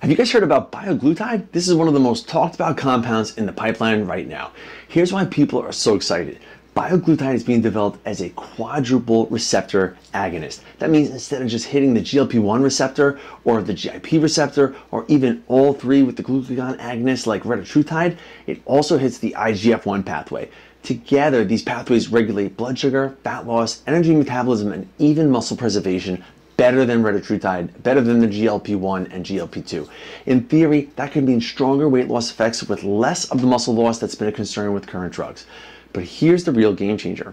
Have you guys heard about bioglutide? This is one of the most talked about compounds in the pipeline right now. Here's why people are so excited. Bioglutide is being developed as a quadruple receptor agonist. That means instead of just hitting the GLP-1 receptor or the GIP receptor or even all three with the glucagon agonist like retatrutide, it also hits the IGF-1 pathway. Together, these pathways regulate blood sugar, fat loss, energy metabolism, and even muscle preservation better than retatrutide, better than the GLP-1 and GLP-2. In theory, that could mean stronger weight loss effects with less of the muscle loss that's been a concern with current drugs. But here's the real game changer,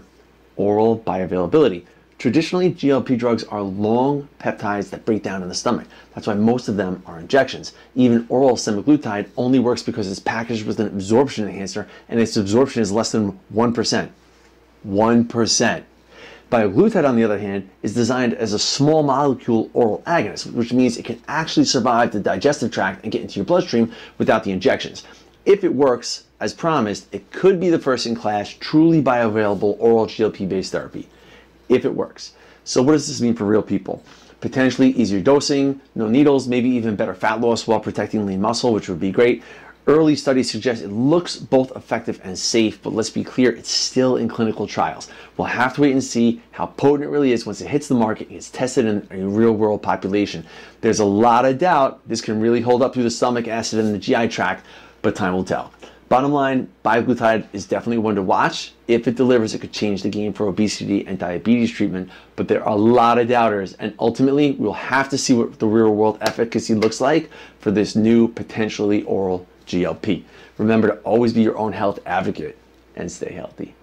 oral bioavailability. Traditionally, GLP drugs are long peptides that break down in the stomach. That's why most of them are injections. Even oral semaglutide only works because it's packaged with an absorption enhancer and its absorption is less than 1%. 1%. Bioglutide, on the other hand, is designed as a small molecule oral agonist, which means it can actually survive the digestive tract and get into your bloodstream without the injections. If it works, as promised, it could be the first in class truly bioavailable oral GLP based therapy. If it works. So, what does this mean for real people? Potentially easier dosing, no needles, maybe even better fat loss while protecting lean muscle, which would be great. Early studies suggest it looks both effective and safe, but let's be clear, it's still in clinical trials. We'll have to wait and see how potent it really is once it hits the market and gets tested in a real world population. There's a lot of doubt this can really hold up through the stomach acid and the GI tract, but time will tell. Bottom line, bioglutide is definitely one to watch. If it delivers, it could change the game for obesity and diabetes treatment, but there are a lot of doubters, and ultimately, we'll have to see what the real world efficacy looks like for this new potentially oral GLP. Remember to always be your own health advocate and stay healthy.